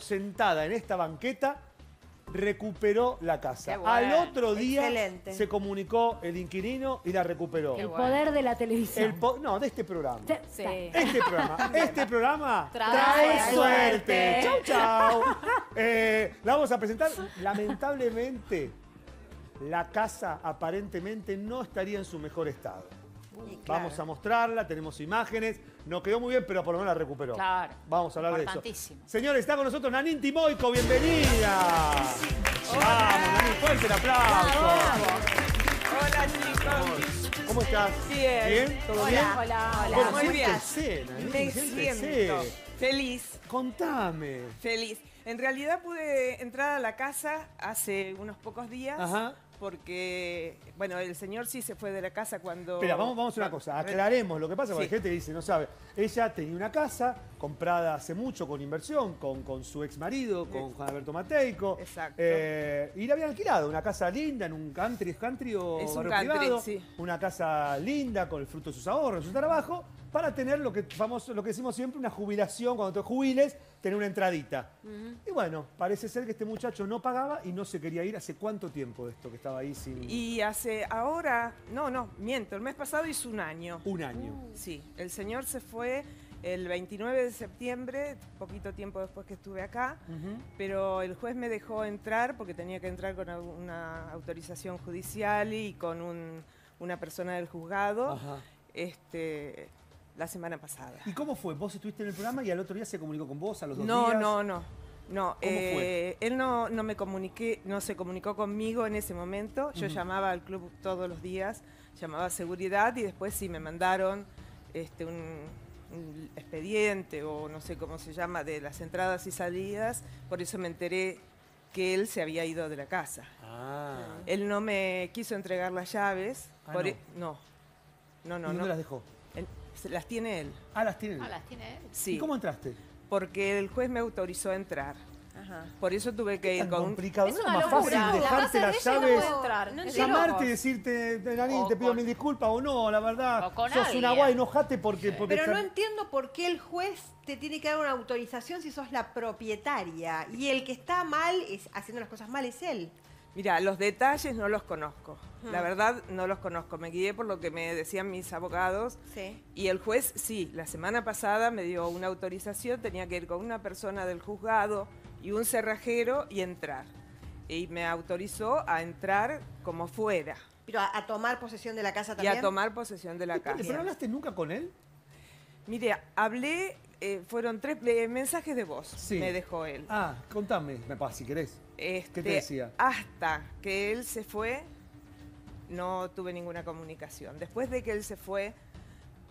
sentada en esta banqueta, recuperó la casa. Bueno. Al otro día Excelente. se comunicó el inquilino y la recuperó. Qué El bueno. poder de la televisión. El po- no, de este programa. Sí. Este programa, este programa Trae trae suerte. suerte. Chau, chau. Eh, la vamos a presentar. Lamentablemente, la casa aparentemente no estaría en su mejor estado. Claro. Vamos a mostrarla, tenemos imágenes. No quedó muy bien, pero por lo menos la recuperó. Claro. Vamos a hablar de eso. Señores, está con nosotros Nanín Timoico, bienvenida. Vamos, Nanín, fuerte el aplauso. Hola chicos. ¿Cómo estás? Bien. ¿Bien? ¿Todo Hola. bien? Hola, hola. Bueno, Muy bien. siéntese, Nanín, Me siéntese. siento feliz, Contame. feliz. En realidad pude entrar a la casa hace unos pocos días Ajá. Porque, bueno, el señor sí se fue de la casa cuando... Espera, vamos, vamos a una cosa, aclaremos lo que pasa, porque Sí. gente dice, no sabe. Ella tenía una casa comprada hace mucho con inversión, con, con su ex marido, con Juan Alberto Mateico. Exacto. Eh, y la habían alquilado, una casa linda en un country, ¿es country o Es un country, privado? sí. Una casa linda con el fruto de sus ahorros, su trabajo, para tener lo que famoso, lo que decimos siempre, una jubilación, cuando te jubiles, tener una entradita. Y bueno, parece ser que este muchacho no pagaba y no se quería ir. ¿Hace cuánto tiempo esto que estaba ahí sin Y hace ahora, no, no, miento, el mes pasado hizo un año. un año? Sí, el señor se fue el 29 de septiembre, poquito tiempo después que estuve acá, pero el juez me dejó entrar porque tenía que entrar con una autorización judicial y con un- una persona del juzgado Ajá. este, la semana pasada. ¿Y cómo fue? ¿Vos estuviste en el programa y al otro día se comunicó con vos a los dos No, días? no, no. No, fue? eh, él no, no me comuniqué, no se comunicó conmigo en ese momento. Yo llamaba al club todos los días, llamaba a seguridad y después sí me mandaron este, un, un expediente o no sé cómo se llama de las entradas y salidas. Por eso me enteré que él se había ido de la casa. Ah. Él no me quiso entregar las llaves. Ah, por no. e- no. No, ¿Y no, dónde no. las dejó? Él- las tiene él. Ah, las tienen. Ah, las tiene él. Sí. ¿Y cómo entraste? Porque el juez me autorizó a entrar. Ajá. Por eso tuve que ir con un complicado. Es ¿No una era más locura. fácil La dejarte las no llaves, entrar. No llamarte y decirte, Nanín, te pido con- mil disculpas o no, la verdad, O con sos alguien. una guay, enojate porque... porque Pero no entiendo por qué el juez te tiene que dar una autorización si sos la propietaria. Y el que está mal, es, haciendo las cosas mal, es él. Mira, los detalles no los conozco. La Hmm. verdad no los conozco. Me guié por lo que me decían mis abogados. Sí. Y el juez, sí, la semana pasada me dio una autorización, tenía que ir con una persona del juzgado y un cerrajero y entrar. Y me autorizó a entrar como fuera Pero a, a tomar posesión de la casa y también. a tomar posesión de la casa. ¿Pero no hablaste nunca con él? Mire, hablé, eh, fueron tres eh, mensajes de voz, Sí. me dejó él. Ah, contame, me pasa, si querés. Este, ¿Qué te decía? Hasta que él se fue, no tuve ninguna comunicación. Después de que él se fue,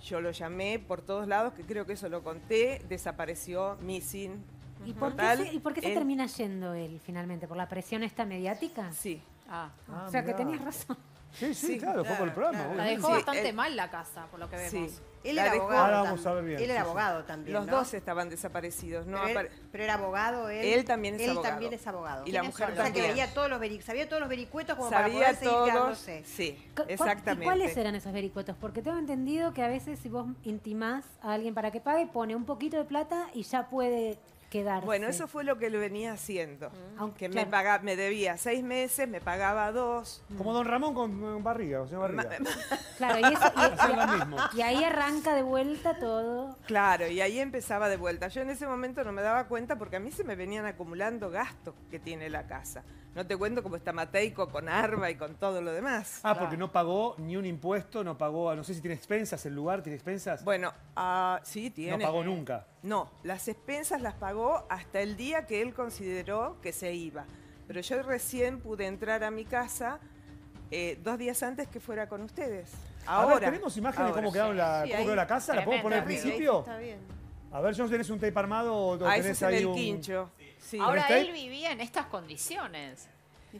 yo lo llamé por todos lados, que creo que eso lo conté, desapareció, missing. ¿Y por, qué se, ¿Y por qué se él- termina yendo él finalmente? ¿Por la presión esta mediática? Sí. Ah. Ah, o sea, que tenías razón. Sí, sí, Sí, claro, fue por el programa. claro. La dejó Sí, bastante él- mal la casa, por lo que vemos. Sí. Él era dejó- abogado. Ahora vamos a ver bien, Él era sí, sí. abogado también. Los ¿no? dos estaban desaparecidos. No pero, apare- él, pero era abogado él. Él también es él abogado. también es abogado. Y la ¿Quiénes mujer son o sea, que también. veía todos los veri- sabía todos los vericuetos como para Sabía poder seguir todos. quedándose. Sí, ¿Cu- cuál- exactamente. ¿Y cuáles eran esos vericuetos? Porque tengo entendido que a veces si vos intimás a alguien para que pague, pone un poquito de plata y ya puede quedarse. Bueno, eso fue lo que lo venía haciendo. Aunque, Que me, claro. paga, me debía seis meses, me pagaba dos. Como Don Ramón con, con Barriga, o sea, Barriga. Claro, y, eso- y- Hacían lo mismo. y ahí arranca de vuelta todo. Claro, y ahí empezaba de vuelta. Yo en ese momento no me daba cuenta porque a mí se me venían acumulando gastos que tiene la casa. No te cuento cómo está Mateico con Arba y con todo lo demás. Ah, porque no pagó ni un impuesto, no pagó, no sé si tiene expensas el lugar, tiene expensas. Bueno, ah, sí, no tiene. pagó nunca. No, las expensas las pagó hasta el día que él consideró que se iba. Pero yo recién pude entrar a mi casa eh, dos días antes que fuera con ustedes. A Ahora. ver, ¿tenemos imágenes de cómo, quedaron la, Sí, cómo ahí. quedó la casa? ¿La podemos poner al principio? Está bien. A ver, John, ¿tenés un tape armado o Ah, ese tenés es en ahí el un...? quincho. Sí. Ahora él vivía en estas condiciones.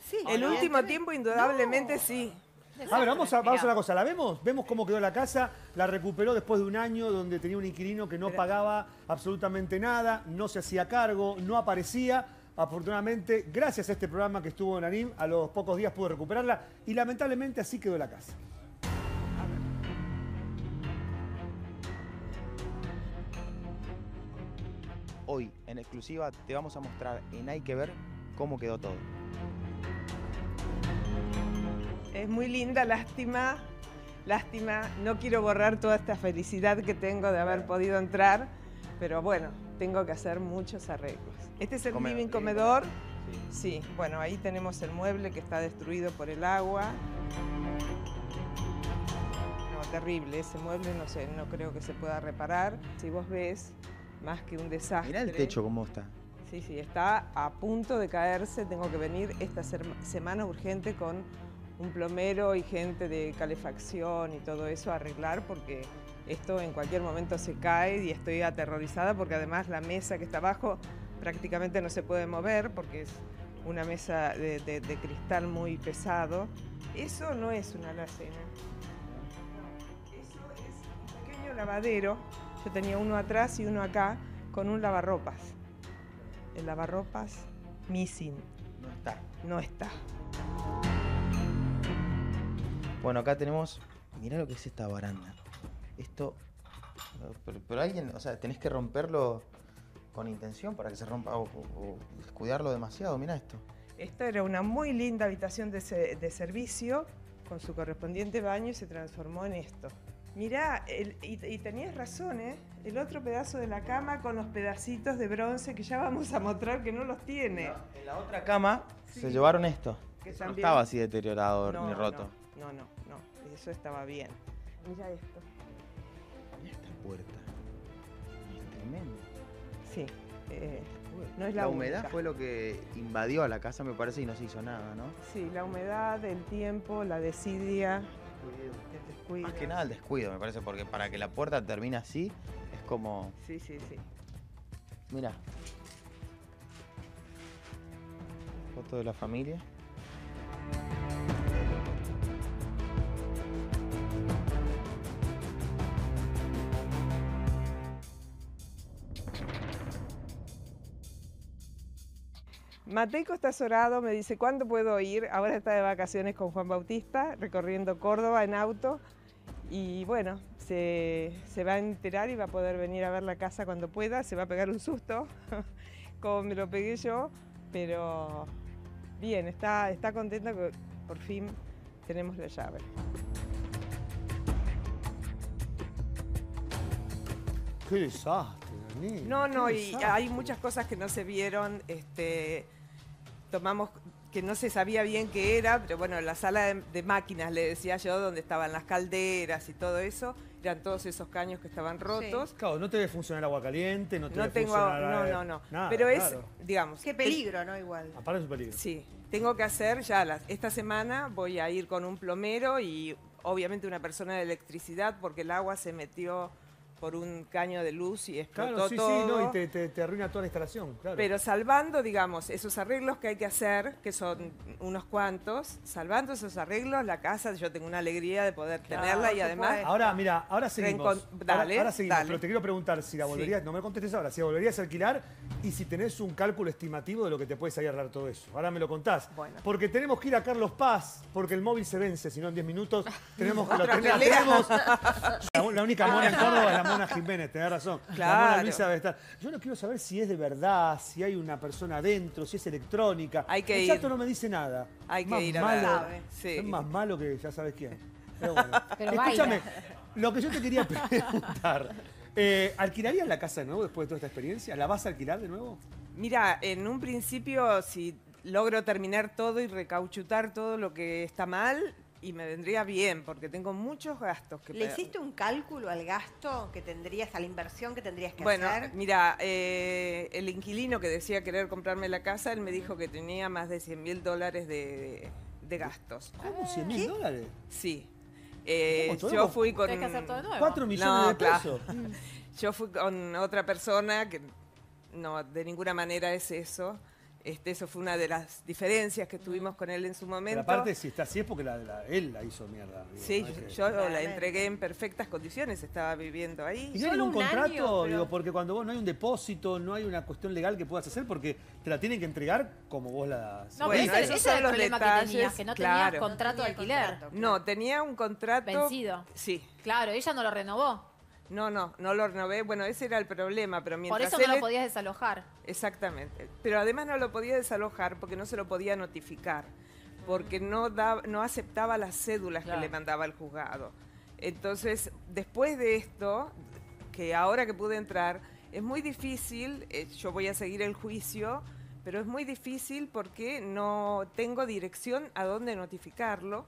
Sí, El ¿no? último tiempo, indudablemente, sí. A ver, vamos a, vamos a Mirá. una cosa. ¿La vemos? Vemos cómo quedó la casa. La recuperó después de un año donde tenía un inquilino que no Pero- pagaba absolutamente nada, no se hacía cargo, no aparecía. Afortunadamente, gracias a este programa que estuvo en Anim, a los pocos días pudo recuperarla y lamentablemente así quedó la casa. Hoy, en exclusiva te vamos a mostrar en Hay que ver cómo quedó todo. Es muy linda, lástima, lástima. No quiero borrar toda esta felicidad que tengo de haber podido entrar, pero bueno, tengo que hacer muchos arreglos. Este es el Come- living eh, comedor. Sí. Sí, bueno, ahí tenemos el mueble que está destruido por el agua. No, terrible, ese mueble no sé, no creo que se pueda reparar. Si vos ves, más que un desastre. Mirá el techo cómo está. Sí, sí, está a punto de caerse. Tengo que venir esta semana urgente con un plomero y gente de calefacción y todo eso a arreglar porque esto en cualquier momento se cae y estoy aterrorizada porque además la mesa que está abajo prácticamente no se puede mover porque es una mesa de, de- de cristal muy pesado. Eso no es una alacena. Eso es un pequeño lavadero. Yo tenía uno atrás y uno acá con un lavarropas. El lavarropas missing, No está. no está. Bueno, acá tenemos. Mirá lo que es esta baranda. Esto. Pero, pero alguien, o sea, tenés que romperlo con intención para que se rompa o, o- descuidarlo demasiado. Mirá esto. Esto era una muy linda habitación de servicio con su correspondiente baño y se transformó en esto. Mirá, el- y, y tenías razón, ¿eh? El otro pedazo de la cama con los pedacitos de bronce que ya vamos a mostrar que no los tiene. En la otra cama se llevaron esto. Que No también- estaba así deteriorado No, ni roto. No, no, no, no, eso estaba bien. Mira esto. Mirá esta puerta. Es tremendo. Sí, eh, no es la, la humedad única. fue lo que invadió a la casa, me parece, y no se hizo nada, ¿no? Sí, la humedad, el tiempo, la desidia, descuido. Más que nada el descuido, me parece, porque para que la puerta termine así, es como. Sí, sí, sí. Mira. Foto de la familia. Mateico está azorado, me dice, ¿cuándo puedo ir? Ahora está de vacaciones con Juan Bautista, recorriendo Córdoba en auto. Y bueno, se, se va a enterar y va a poder venir a ver la casa cuando pueda. Se va a pegar un susto, como me lo pegué yo. Pero bien, está, está contenta que por fin tenemos la llave. Qué desastre, Dani. No, no, y hay muchas cosas que no se vieron. Este, tomamos que no se sabía bien qué era, pero bueno, la sala de, de máquinas, le decía yo, donde estaban las calderas y todo eso, eran todos esos caños que estaban rotos. Claro, no te debe funcionar agua caliente, no te No debe tengo, funcionar... no, no, no. nada, pero es, claro. digamos. Qué peligro, ¿no? Igual. Aparte es un peligro. Sí, tengo que hacer ya las, esta semana voy a ir con un plomero y obviamente una persona de electricidad porque el agua se metió por un caño de luz y explotó Claro, sí, todo. sí, no, y te, te- te arruina toda la instalación, claro. Pero salvando, digamos, esos arreglos que hay que hacer, que son unos cuantos, salvando esos arreglos, la casa, yo tengo una alegría de poder Claro, tenerla y además... Ahora, mira, ahora seguimos. Ahora- dale, ahora, seguimos, dale. pero te quiero preguntar si la Sí. volverías, no me contestes ahora, si la volverías a alquilar y si tenés un cálculo estimativo de lo que te puede salir a ahorrar todo eso. Ahora me lo contás. Bueno. Porque tenemos que ir a Carlos Paz, porque el móvil se vence, si no en 10 minutos tenemos que lo tenemos. pelea. tenemos- La, la única mona en Córdoba es la mona Jiménez, tenés razón. La mona Claro. Luisa debe estar. Yo no quiero saber si es de verdad, si hay una persona adentro, si es electrónica. Hay que el ir. chato no me dice nada. Hay que ir a malo, ver. Sabe. Sí. Es más malo que ya sabes quién. Pero bueno. Pero Escúchame, baila. lo que yo te quería preguntar. eh, ¿Alquilarías la casa de nuevo después de toda esta experiencia? ¿La vas a alquilar de nuevo? Mira, en un principio, si logro terminar todo y recauchutar todo lo que está mal, y me vendría bien, porque tengo muchos gastos que ¿Le pagar. hiciste un cálculo al gasto que tendrías, a la inversión que tendrías que Bueno, hacer? mira, eh, el inquilino que decía querer comprarme la casa, él me dijo que tenía más de 100 mil dólares de, de gastos. ¿Cómo? ¿100 mil dólares? Sí. Eh, yo fui con... Que hacer todo de nuevo. 4 millones No, de claro. pesos. Yo fui con otra persona que no, de ninguna manera es eso. Este, eso fue una de las diferencias que tuvimos con él en su Pero momento. aparte, si está así es porque la, la- él la hizo mierda. digo, sí, no yo la entregué en perfectas condiciones, estaba viviendo ahí. ¿Y no hay ningún un contrato? año, pero- Digo, porque cuando vos no hay un depósito, no hay una cuestión legal que puedas hacer, porque te la tienen que entregar como vos la... No, Bueno, pero ese, esos ese era son el los problema que tenías, que no claro. tenías contrato de No tenía alquiler. contrato. No, tenía un contrato Vencido. Sí. Claro, ella no lo renovó. No, no, no lo renové. Bueno, ese era el problema, pero Por mientras eso no él lo podías desalojar. Exactamente. Pero además no lo podía desalojar porque no se lo podía notificar, porque no, da- no aceptaba las cédulas Claro. que le mandaba el juzgado. Entonces, después de esto, que ahora que pude entrar, es muy difícil, eh, yo voy a seguir el juicio, pero es muy difícil porque no tengo dirección a dónde notificarlo,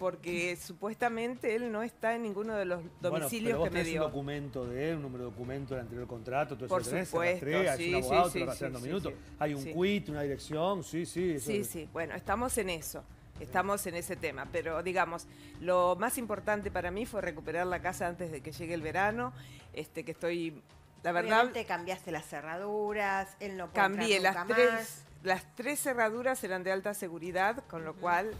porque supuestamente él no está en ninguno de los Bueno, domicilios pero vos que me dio. un documento de él, un número de documento del anterior contrato, todo Por eso tenés, se supuesto, rastrea, sí, es un sí, abogado, sí, te lo rastrea en dos sí, minutos. sí, Hay un sí. quit, una dirección, sí, sí. eso Sí, es- sí, bueno, estamos en eso, estamos en ese tema, pero digamos, lo más importante para mí fue recuperar la casa antes de que llegue el verano, este que estoy, la verdad, Obviamente cambiaste las cerraduras, él no puede cambié entrar las nunca tres, más. las tres cerraduras eran de alta seguridad, con lo cual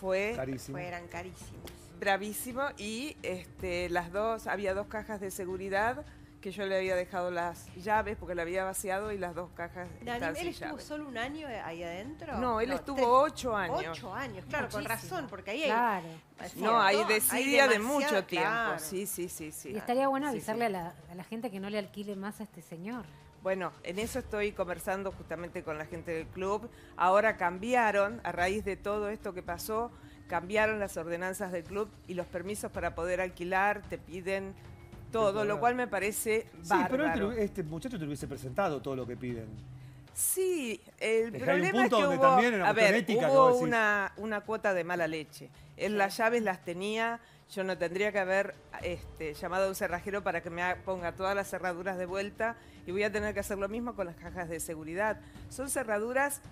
fue Carísimo. Fueran carísimos. bravísimo y este, las dos, había dos cajas de seguridad que yo le había dejado las llaves porque la había vaciado y las dos cajas estaban ¿él estuvo llaves. solo un año ahí adentro? No, él estuvo tres- ocho años. Ocho años, claro, con Muchísimo. razón, porque ahí hay... Claro. No, hay desidia de mucho tiempo. claro. Sí, sí, sí, sí. Y estaría bueno Sí, sí. avisarle A, la, a la gente que no le alquile más a este señor. Bueno, en eso estoy conversando justamente con la gente del club. Ahora cambiaron, a raíz de todo esto que pasó, cambiaron las ordenanzas del club y los permisos para poder alquilar te piden todo, lo cual me parece Sí, pero él te bárbaro. lo- este muchacho te lo hubiese presentado todo lo que piden. Sí, el problema es que hubo, a ver, ética hubo una, una cuota de mala leche. Él las llaves las tenía, yo no tendría que haber este, llamado a un cerrajero para que me ponga todas las cerraduras de vuelta y voy a tener que hacer lo mismo con las cajas de seguridad. Son cerraduras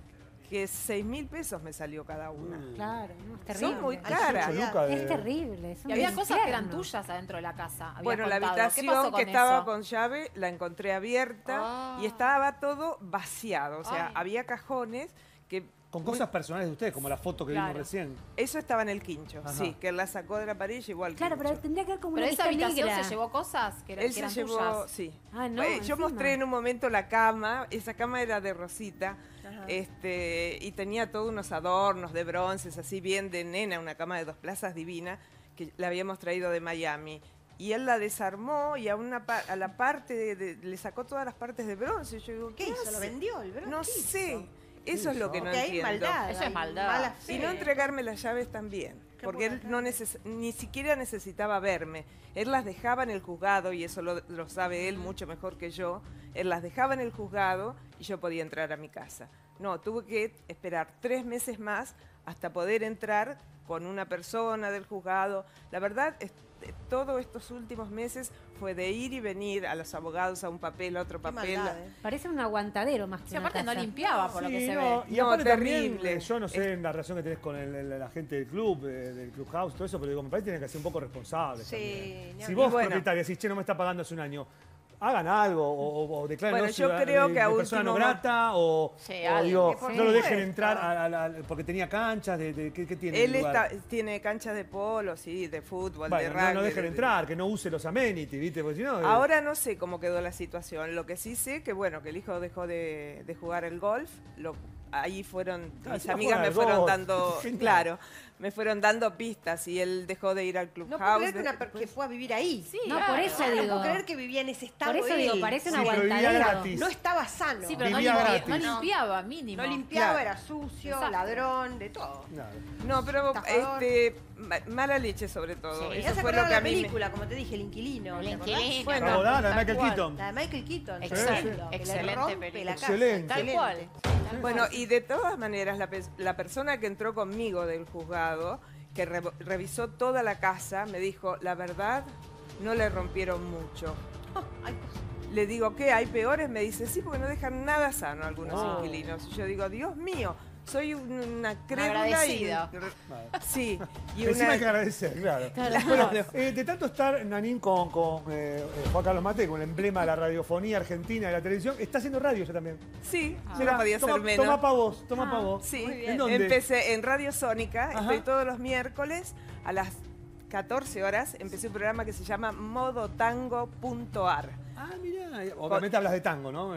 que 6 mil pesos me salió cada una. Claro, no, es Son terrible. muy Ay, caras. ocho lucas de- Es terrible. Es un Y había cosas que eran tuyas adentro de la casa. Bueno, la contado. ¿Qué habitación que estaba eso? con llave la encontré abierta Ah. y estaba todo vaciado. O sea, Ay. había cajones que Con cosas personales de ustedes, como la foto que vimos Claro. recién. Eso estaba en el quincho, Ajá. sí, que él la sacó de la pared y llevó al Claro, quincho. pero tendría que haber como Pero una esa habitación negra. se llevó cosas que, era- Él que se eran llevó, tuyas. sí. Ah, no, Eh, yo mostré en un momento la cama, esa cama era de Rosita, Ajá. este, y tenía todos unos adornos de bronces, así bien de nena, una cama de dos plazas divina, que la habíamos traído de Miami. Y él la desarmó y a, una pa- a la parte, de- de- le sacó todas las partes de bronce. Yo digo, ¿Qué ¿qué, hizo? ¿Lo vendió el bronce? No sé, eso es lo que no Porque hay entiendo. maldad. Eso es maldad. Y no entregarme las llaves también, porque él no neces- ni siquiera necesitaba verme. Él las dejaba en el juzgado, y eso lo, lo sabe él mucho mejor que yo. Él las dejaba en el juzgado y yo podía entrar a mi casa. No, tuve que esperar tres meses más hasta poder entrar con una persona del juzgado. La verdad, es- eh, todos estos últimos meses fue de ir y venir a los abogados, a un papel, a otro papel. maldad, ¿eh? Parece un aguantadero más que Sí, una aparte no limpiaba por lo que se ve. Y No, también, terrible. eh, yo no sé en la relación que tenés con el- el- la gente del club, eh, del clubhouse, todo eso, pero digo, me parece que tienen que ser un poco responsables. Sí, Si vos, Y bueno. propietario, decís, che, no me está pagando hace un año, hagan algo o, o, o declárenlo Bueno, yo ciudad- creo de- que a de persona no grata o, Sí, digo, no lo dejen entrar a- a la- porque tenía canchas, de, de- ¿qué, qué tiene Él está- tiene canchas de polo, sí, de fútbol, de rugby. no, no dejen de- entrar, que no use los amenities, ¿viste? Porque si no... eh, Ahora no sé cómo quedó la situación. Lo que sí sé que bueno, que el hijo dejó de, de jugar el golf. Lo, ahí fueron, Ah, mis amigas me fueron dando, claro, me fueron dando pistas y él dejó de ir al No puedo creer que, una de- que pueda vivir ahí. Sí, No, claro. por eso No digo. puedo creer que vivía en ese estado Por eso él. digo, parece un Sí. No estaba sano. Sí, pero no, limpia- no limpiaba, mínimo. No limpiaba, Claro. era sucio, Exacto. ladrón, de todo. No, pero Estafador. este, ma- mala leche sobre todo. Sí. Eso fue lo que la a mí me- película, como te dije, El Inquilino. El. Inquilino. Bueno, dale, tal Michael cual. Keaton. La de Michael Keaton. Le excelente película. la. Excelente. Tal cual. Bueno, y de todas maneras, la, la persona que entró conmigo del juzgado, que re- revisó toda la casa, me dijo, la verdad, no le rompieron mucho. Ay, Le digo, ¿qué? ¿Hay peores? Me dice, sí, porque no dejan nada sano algunos inquilinos. Y yo digo, Dios mío, soy un- una crédula y... Agradecida. Sí, y Encima una... hay que agradecer, claro. Bueno, eh, de tanto estar Nanín con, con eh, eh, Juan Carlos Mate, con el emblema de la radiofonía argentina y la televisión, está haciendo radio ya también. Sí, yo Mirá, no podía toma, ser menos. Toma pa' vos, toma Ah, pa' vos. Sí, ¿En dónde? empecé en Radio Sónica, Ajá. estoy todos los miércoles a las 14 horas, empecé un programa que se llama modotango.ar. Ah, mirá. Obviamente hablas de tango, ¿no?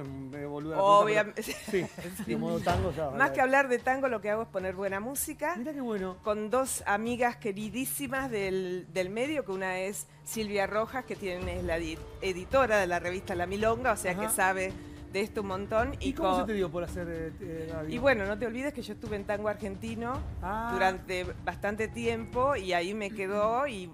Obviamente. Sí, de modo tango ya. Más que hablar de tango, lo que hago es poner buena música. Mirá qué bueno. con dos amigas queridísimas del, del medio, que una es Silvia Rojas, que tiene, es la di- editora de la revista La Milonga, o sea Ajá. que sabe de esto un montón. ¿Y, Y, cómo se te dio por hacer eh, eh, radio? y bueno, no te olvides que yo estuve en tango argentino Ah. durante bastante tiempo y ahí me quedó y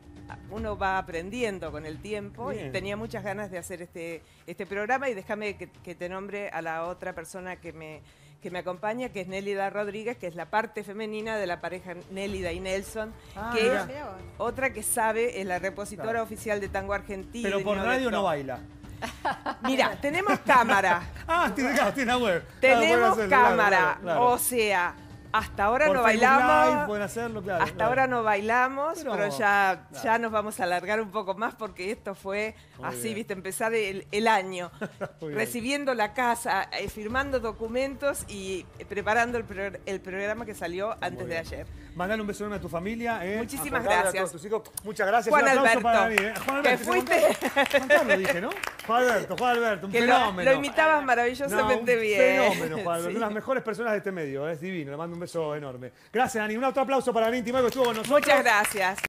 uno va aprendiendo con el tiempo Bien. y tenía muchas ganas de hacer este, este programa y déjame que, que te nombre a la otra persona que me, que me acompaña, que es Nélida Rodríguez, que es la parte femenina de la pareja Nélida y Nelson, Ah, que mirá. es otra que sabe, es la repositora Claro. oficial de tango argentino. Pero por radio no baila. Mira, tenemos cámara. Ah, tiene, tiene la web. Tenemos hacerlo, cámara. claro, claro. O sea, hasta ahora Por no Facebook Live bailamos. pueden hacerlo, claro. hasta ahora no bailamos, Pero, pero, ya, ya nos vamos a alargar un poco más porque esto fue Muy así, bien. viste, empezar el, el año, bien. recibiendo la casa, eh, firmando documentos y eh, preparando el, pro- el programa que salió antes de ayer. Mandale un beso enorme a tu familia. ¿eh? Muchísimas A gracias. A todos tus hijos. Muchas gracias. Juan un Alberto, para mí. ¿eh? Juan que Alberto, ¿te fuiste- Juan Carlos dije, ¿no? Juan Alberto, Juan Alberto, un Que lo, fenómeno. lo imitabas No, maravillosamente un bien. Fenómeno, Juan Alberto. Sí. Una de las mejores personas de este medio. ¿eh? Es divino. Le mando un beso enorme. Gracias, Ani. Un otro aplauso para Ani Timago que estuvo con nosotros. Muchas gracias.